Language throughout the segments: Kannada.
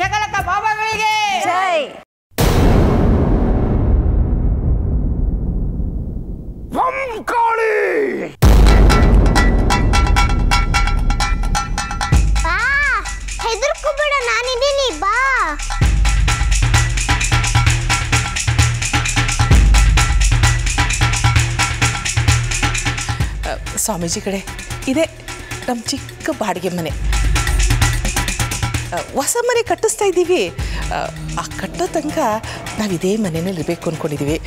ಶಕಲಕ ಬಾಬಾಗಳಿಗೆ ಜೈ. ಕಾಳಿ ಬಾ ಹೆದರ್ಕೋಬೇಡ ನಾನಿದ್ದೀನಿ ಬಾ. ಸ್ವಾಮೀಜಿ ಕಡೆ ಇದೆ ನಮ್ಮ ಚಿಕ್ಕ ಬಾಡಿಗೆ ಮನೆ. ಆ, ಹೊಸ ಮನೆ ಕಟ್ಟಿಸ್ತಾ ಇದ್ದೀವಿ. ಆ, ಕಟ್ಟೋ ತನಕ ನಾವು ಇದೇ ಮನೆಯಲ್ಲಿ ಇರಬೇಕು ಅಂದ್ಕೊಂಡಿದ್ದೀವಿ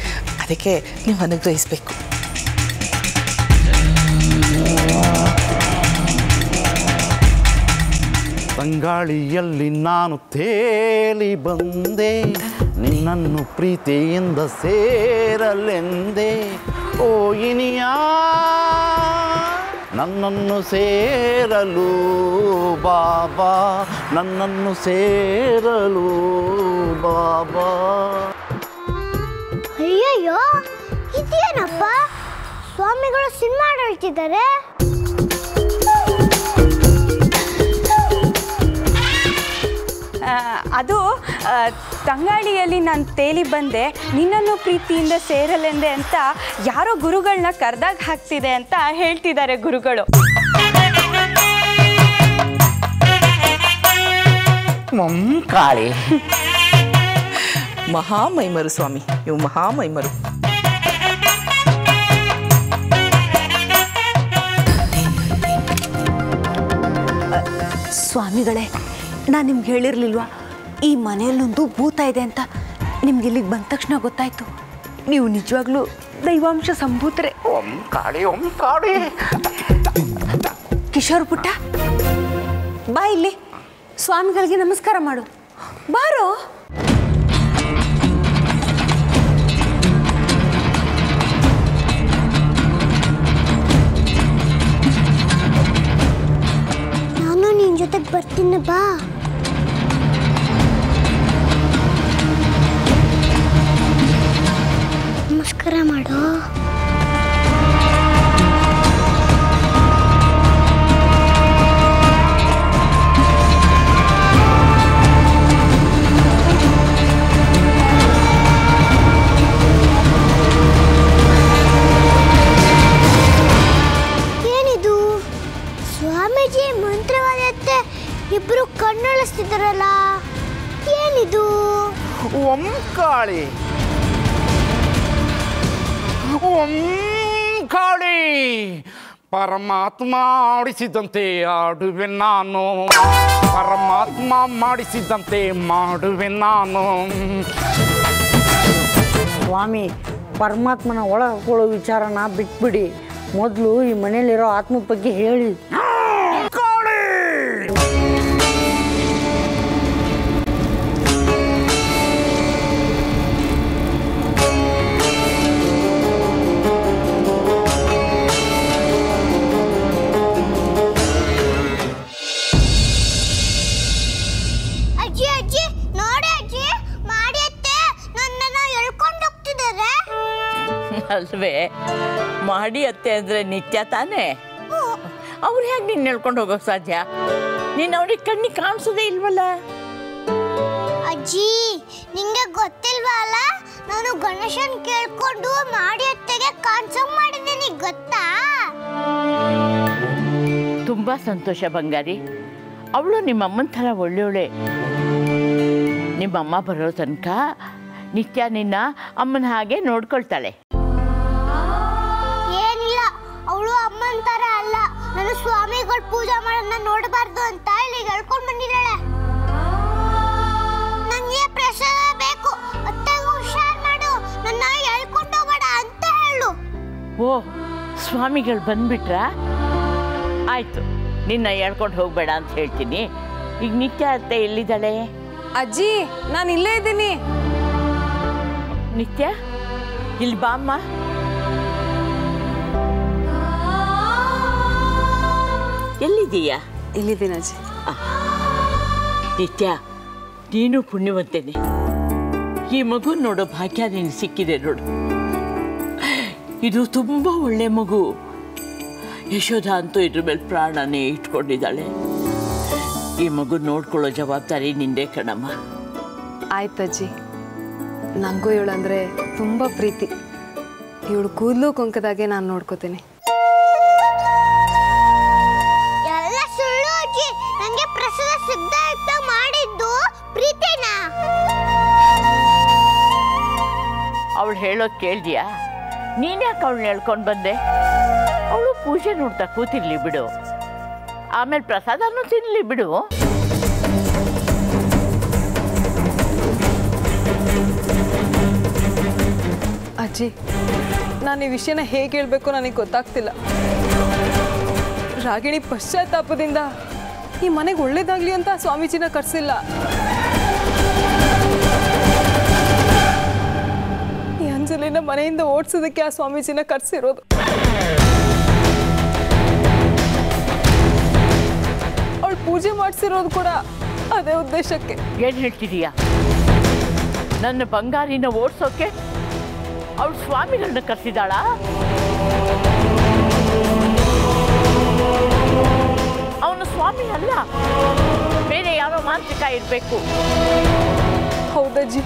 ಅದಕ್ಕೆ ನೀವು ಅನುಗ್ರಹಿಸಬೇಕು. ಬಂಗಾಳಿಯಲ್ಲಿ ನಾನು ತೇಲಿ ಬಂದೆ. ನಿನ್ನನ್ನು ಪ್ರೀತಿಯಿಂದ ಸೇರಲೆಂದೆ. ಓ ಇನಿಯ ನನ್ನನ್ನು ಸೇರಲು ಬಾಬಾ ನನ್ನನ್ನು ಸೇರಲು ಬಾಬಾ. ಅಯ್ಯಯ್ಯೋ ಇದೇನಪ್ಪ? ಸ್ವಾಮಿಗಳು ಸಿನಿಮಾ ಹೇಳ್ತಿದ್ದಾರೆ ಅದು ತಂಗಾಳಿಯಲ್ಲಿ ನಾನು ತೇಲಿ ಬಂದೆ ನಿನ್ನನ್ನು ಪ್ರೀತಿಯಿಂದ ಸೇರಲೆಂದೆ ಅಂತ ಯಾರೋ ಗುರುಗಳನ್ನ ಕರ್ದಾಗ ಹಾಕ್ತಿದೆ ಅಂತ ಹೇಳ್ತಿದ್ದಾರೆ ಗುರುಗಳು. ಕಾಳಿ. ಮಹಾಮೈಮರು ಸ್ವಾಮಿ ಇವು ಮಹಾಮೈಮರು. ಸ್ವಾಮಿಗಳೇ ನಾನು ನಿಮ್ಗೆ ಹೇಳಿರ್ಲಿಲ್ವಾ? ಈ ಮನೆಯಲ್ಲೊಂದು ಭೂತ ಇದೆ ಅಂತ ನಿಮ್ಗೆ ಇಲ್ಲಿಗೆ ಬಂದ ತಕ್ಷಣ ಗೊತ್ತಾಯ್ತು. ನೀವು ನಿಜವಾಗ್ಲೂ ದೈವಾಂಶ ಸಂಭೂತರೆ. ಓಂ ಕಾಳಿ ಓಂ ಕಾಳಿ. ಕಿಶೋರ್ ಪುಟ್ಟ ಬಾ ಇಲ್ಲಿ. ಸ್ವಾಮಿಗಳಿಗೆ ನಮಸ್ಕಾರ ಮಾಡು. ಬಾರೋ. ನಾನು ನಿನ್ ಜೊತೆಗೆ ಬರ್ತೀನಿ ಬಾ. ಪರಮಾತ್ಮ ಆಡಿಸಿದಂತೆ ಆಡುವೆ ನಾನು. ಪರಮಾತ್ಮ ಮಾಡಿಸಿದಂತೆ ಮಾಡುವೆ ನಾನು. ಸ್ವಾಮಿ ಪರಮಾತ್ಮನ ಒಳಗೊಳ್ಳೋ ಹಾಕೊಳ್ಳೋ ವಿಚಾರನ ಬಿಟ್ಬಿಡಿ. ಮೊದಲು ಈ ಮನೆಯಲ್ಲಿರೋ ಆತ್ಮ ಬಗ್ಗೆ ಹೇಳಿ. ಅಲ್ವೇ ಮಾಡಿ ಅತ್ತೆ ಅಂದರೆ ನಿತ್ಯ ತಾನೇ? ಅವ್ರು ಹೇಗೆ ನಿನ್ನ ಹೇಳ್ಕೊಂಡು ಹೋಗೋಕೆ ಸಾಧ್ಯ? ನೀನು ಅವ್ರಿಗೆ ಕಣ್ಣಿಗೆ ಕಾಣಿಸೋದೇ ಇಲ್ವಲ್ಲ? ಅಜ್ಜಿ ನಿಂಗೆ ಗೊತ್ತಿಲ್ವಾ ಅಲ್ಲ? ನಾನು ಗಣೇಶನ್ ಕೇಳ್ಕೊಂಡು ಮಾಡಿ ಅತ್ತೆಗೆ ಕಾನ್ಸಂಗ್ ಮಾಡಿದ್ದೀನಿ ಗೊತ್ತಾ? ತುಂಬ ಸಂತೋಷ ಬಂಗಾರಿ. ಅವಳು ನಿಮ್ಮಮ್ಮನ ಥರ ಒಳ್ಳೆಯವಳೆ. ನಿಮ್ಮಮ್ಮ ಬರೋ ತನಕ ನಿತ್ಯ ನಿನ್ನ ಅಮ್ಮನ ಹಾಗೆ ನೋಡ್ಕೊಳ್ತಾಳೆ. ಸ್ವಾಮಿಗಳು ಪೂಜಾ ಮಾಡೋದನ್ನ ನೋಡಬಾರ್ದು ಅಂತ ಇಲ್ಲಿ ಹೇಳ್ಕೊಂಡು ಬಂದಿದ್ದಾಳೆ. ನನಗೆ ಪ್ರಸಾದ ಬೇಕು. ಅತ್ತೆಗೂ ಹುಷಾರ್ ಮಾಡು. ನನ್ನ ಹೇಳ್ಕೊಂಡು ಹೋಗಬೇಡ ಅಂತ ಹೇಳು. ಓ ಸ್ವಾಮಿಗಳು ಬಂದ್ಬಿಟ್ರ? ಆಯ್ತು ನಿನ್ನ ಹೇಳ್ಕೊಂಡು ಹೋಗಬೇಡ ಅಂತ ಹೇಳ್ತೀನಿ. ಈಗ ನಿತ್ಯ ಅತ್ತೆ ಎಲ್ಲಿದ್ದಾಳೆ? ಅಜ್ಜಿ ನಾನು ಇಲ್ಲೇ ಇದ್ದೀನಿ. ನಿತ್ಯ ಇಲ್ಲಿ ಬಾಮ್ಮ ಎಲ್ಲಿದ್ದೀಯಾ? ಇಲ್ಲಿದ್ದೀನಿ ಅಜ್ಜಿ. ನಿತ್ಯ ನೀನು ಪುಣ್ಯವಂತೇನೆ. ಈ ಮಗು ನೋಡೋ ಭಾಗ್ಯ ನೀನು ಸಿಕ್ಕಿದೆ ನೋಡು. ಇದು ತುಂಬ ಒಳ್ಳೆ ಮಗು. ಯಶೋಧ ಅಂತೂ ಇದ್ರ ಮೇಲೆ ಪ್ರಾಣನೇ ಇಟ್ಕೊಂಡಿದ್ದಾಳೆ. ಈ ಮಗು ನೋಡ್ಕೊಳ್ಳೋ ಜವಾಬ್ದಾರಿ ನಿಂದೇ ಕಣಮ್ಮ. ಆಯ್ತಜ್ಜಿ ನನಗೂ ಇವಳಂದ್ರೆ ತುಂಬ ಪ್ರೀತಿ. ಇವಳು ಕೂದಲು ಕೊಂಕದಾಗೆ ನಾನು ನೋಡ್ಕೋತೀನಿ. ಹೇಳೋದು ನೀನೇ ನೀನ್ಯಾಕೆ ಅವಳನ್ನ ಹೇಳ್ಕೊಂಡು ಬಂದೆ? ಅವಳು ಪೂಜೆ ನೋಡ್ತಾ ಕೂತಿರ್ಲಿ ಬಿಡು. ಆಮೇಲೆ ಪ್ರಸಾದನೂ ತಿನ್ನಲಿ ಬಿಡು. ಅಜ್ಜಿ, ನಾನು ಈ ವಿಷಯನ ಹೇಗೆ ಹೇಳಬೇಕು ನನಗೆ ಗೊತ್ತಾಗ್ತಿಲ್ಲ. ರಾಗಿಣಿ ಪಶ್ಚಾತ್ತಾಪದಿಂದ ಈ ಮನೆಗೆ ಒಳ್ಳೇದಾಗ್ಲಿ ಅಂತ ಸ್ವಾಮೀಜಿನ ಕರ್ಸಿಲ್ಲ. ಅಂಜಲಿನ ಮನೆಯಿಂದ ಓಡಿಸೋದಕ್ಕೆ ಆ ಸ್ವಾಮೀಜಿನ ಕರ್ಸಿರೋದು. ಅವಳು ಪೂಜೆ ಮಾಡಿಸಿರೋದು ಕೂಡ ಅದೇ ಉದ್ದೇಶಕ್ಕೆ. ಏನು ಹೇಳ್ತಿದೀಯಾ? ನನ್ನ ಬಂಗಾರಿನ ಓಡಿಸೋಕೆ ಅವಳು ಸ್ವಾಮಿಗಳನ್ನ ಕರೆಸಿದಾಳ ಅವನು ಸ್ವಾಮಿ ಅಲ್ಲ ಬೇರೆ ಯಾರೋ ಮಾಂತ್ರಿಕ ಇರಬೇಕು. ಹೌದಜ್ಜಿ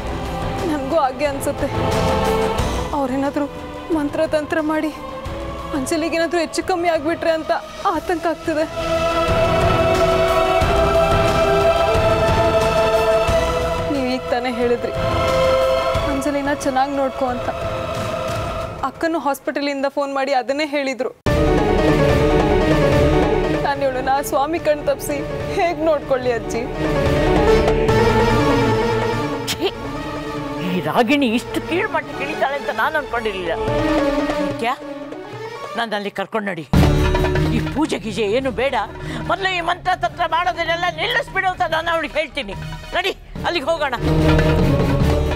ನನಗೂ ಹಾಗೆ ಅನ್ಸುತ್ತೆ. ಅವ್ರೇನಾದರೂ ಮಂತ್ರತಂತ್ರ ಮಾಡಿ ಅಂಜಲಿಗೇನಾದರೂ ಹೆಚ್ಚು ಕಮ್ಮಿ ಆಗಿಬಿಟ್ರೆ ಅಂತ ಆತಂಕ ಆಗ್ತದೆ. ನೀವು ಈಗ ತಾನೇ ಹೇಳಿದ್ರಿ, ಅಂಜಲಿನ ಚೆನ್ನಾಗಿ ನೋಡ್ಕೊ ಅಂತ. ಅಕ್ಕನು ಹಾಸ್ಪಿಟಲಿಂದ ಫೋನ್ ಮಾಡಿ ಅದನ್ನೇ ಹೇಳಿದ್ರು. ನಾನು ಇವಳನ್ನ ಸ್ವಾಮಿ ಕಣ್ ತಪ್ಪಿಸಿ ಹೇಗೆ ನೋಡ್ಕೊಳ್ಳಿ ಅಜ್ಜಿ! ಈ ರಾಗಿಣಿ ಇಷ್ಟು ಕೀಳು ಮಟ್ಟ ಇಳಿತಾಳೆ ಅಂತ ನಾನು ಅನ್ಕೊಂಡಿರ್ಲಿಲ್ಲ. ನಿತ್ಯ ನಾನು ಅಲ್ಲಿ ಕರ್ಕೊಂಡು ನಡಿ. ಈ ಪೂಜೆ ಗೀಜೆ ಏನು ಬೇಡ. ಮೊದಲು ಈ ಮಂತ್ರ ತಂತ್ರ ಮಾಡೋದನ್ನೆಲ್ಲ ನಿಲ್ಲಿಸ್ಬಿಡು ಅಂತ ನಾನು ಅವಳಿಗೆ ಹೇಳ್ತೀನಿ. ನಡಿ ಅಲ್ಲಿಗೆ ಹೋಗೋಣ.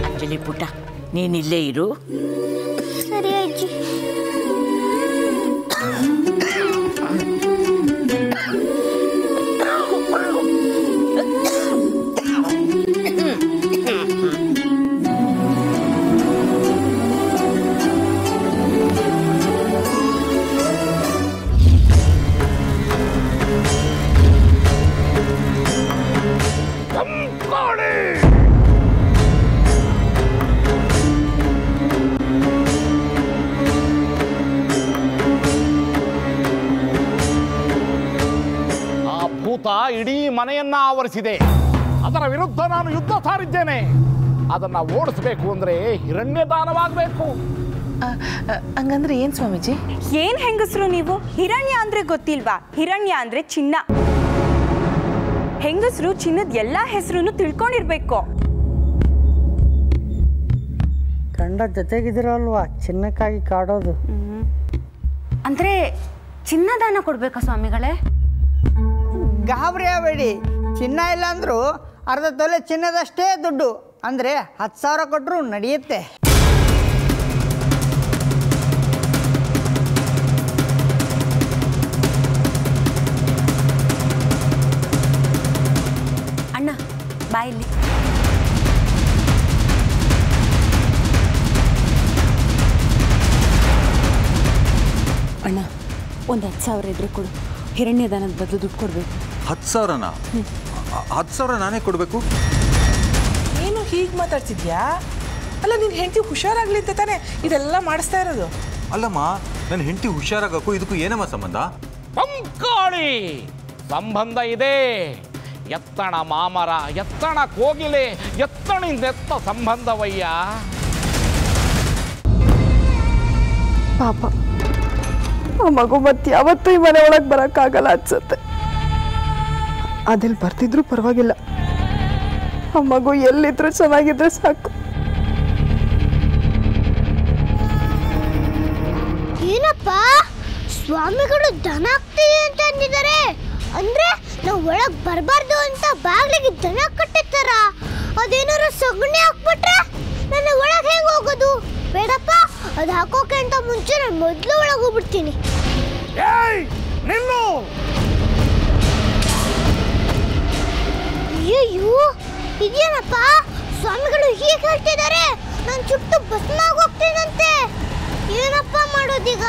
ಅಂಜಲಿ ಪುಟ್ಟ ನೀನಿಲ್ಲೇ ಇರು. ಸರಿ ಅಜ್ಜಿ ಮನೆಯನ್ನ ಆವರಿಸಿದೆ. ಅದರ ವಿರುದ್ಧ ನಾನು ಯುದ್ಧ ಸಾರಿದ್ದೇನೆ. ಅದನ್ನ ಓಡಿಸಬೇಕು ಅಂದ್ರೆ ಹಿರಣ್ಯ ದಾನವಾಗಬೇಕು ಹಂಗಂದ್ರೆ ಏನ್ ಸ್ವಾಮೀಜಿ? ಏನ್ ಹೆಂಗಸರು ನೀವು? ಹಿರಣ್ಯ ಅಂದ್ರೆ ಗೊತ್ತಿಲ್ವಾ? ಹಿರಣ್ಯ ಅಂದ್ರೆ ಚಿನ್ನ. ಹೆಂಗಸರು ಚಿನ್ನದ ಎಲ್ಲಾ ಹೆಸರು ತಿಳ್ಕೊಂಡಿರ್ಬೇಕು. ಗಂಡ ಜೊತೆಗಿದಿರಲ್ವಾ? ಚಿನ್ನಕ್ಕಾಗಿ ಕಾಡೋದು. ಅಂದ್ರೆ ಚಿನ್ನದಾನ ಕೊಡ್ಬೇಕಾ ಸ್ವಾಮಿಗಳೇ? ಗಾಬರಿ ಆಗಬೇಡಿ. ಚಿನ್ನ ಇಲ್ಲ ಅಂದರೂ ಅರ್ಧ ತೊಲೆ ಚಿನ್ನದಷ್ಟೇ ದುಡ್ಡು. ಅಂದರೆ ಹತ್ತು ಸಾವಿರ ಕೊಟ್ಟರು ನಡೆಯುತ್ತೆ. ಅಣ್ಣ ಬಾಯಿಲಿ ಅಣ್ಣ, ಒಂದು ಹತ್ತು ಸಾವಿರ ಇದ್ರೆ ಕೊಡು. ಹಿರಣ್ಯದಾನದ ಬದಲು ದುಡ್ಡು ಕೊಡಬೇಕು. ಹತ್ತು ಸಾವಿರನ? ಹತ್ತು ಸಾವಿರ ನಾನೇ ಕೊಡಬೇಕು. ಏನು ಹೀಗೆ ಮಾತಾಡ್ತಿದ್ಯಾ? ಅಲ್ಲ ನಿನ್ನ ಹೆಂಡತಿ ಹುಷಾರಾಗ್ಲಿ ಅಂತ ತಾನೆ ಇದೆಲ್ಲ ಮಾಡಿಸ್ತಾ ಇರೋದು. ಅಲ್ಲಮ್ಮ ನನ್ನ ಹೆಂಡತಿ ಹುಷಾರಾಗಕ್ಕೂ ಇದಕ್ಕೂ ಏನಮ್ಮ ಸಂಬಂಧ? ಪಂಕಾಳಿ ಸಂಬಂಧ ಇದೆ. ಎತ್ತಣ ಮಾಮರ ಎತ್ತಣ ಕೋಗಿಲೆ ಎತ್ತಣಿಂದೆತ್ತ ಸಂಬಂಧವಯ್ಯ. ಪಾಪ ಆ ಮಗು ಮತ್ತೆ ಯಾವತ್ತೂ ಈ ಮನೆ ಒಳಗೆ ಬರೋಕ್ಕಾಗಲ್ಲ ಅನ್ಸುತ್ತೆ. ಅದಿಲ್ಲಿ ಬರ್ತಿದ್ರು ಪರವಾಗಿಲ್ಲ. ಆ ಮಗು ಎಲ್ಲಿದ್ರು ಚೆನ್ನಾಗಿದ್ರೆ ಸಾಕು. ಏನಪ್ಪ? ಸ್ವಾಮಿಗಳು ದನ ಆಗ್ತೀವಿ ಅಂತ ಅಂದಿದ್ದಾರೆ. ಅಂದ್ರೆ ನಾವು ಒಳಗ್ ಬರಬಾರ್ದು ಅಂತ ಬಾಗ್ಲಿಗೆ ದನ ಕಟ್ಟಿರ್ತಾರ? ಅದೇನಾರು ಸಗಣಿ ಹಾಕ್ಬಿಟ್ರೆ ನನ್ನ ಒಳಗ್ ಹೆಂಗ್ ಹೋಗೋದು? ಬೇಡಪ್ಪ ಅದು ಹಾಕೋಕೆ ಅಂತ ಮುಂಚೆ ನಾನು ಮೊದಲು ಒಳಗೆ ಹೋಗ್ಬಿಡ್ತೀನಿ. ಏಯ್ ನಿಲ್ಲು! ಅಯ್ಯಯ್ಯೋ ಇದೇನಪ್ಪ? ಸ್ವಾಮಿಗಳು ಹೀಗೆ ಹೇಳ್ತಿದ್ದಾರೆ? ನಾನು ಚುಟ್ಟು ಬಸ್ನಾಗ ಹೋಗ್ತೀನಂತೆ. ಏನಪ್ಪ ಮಾಡೋದೀಗ?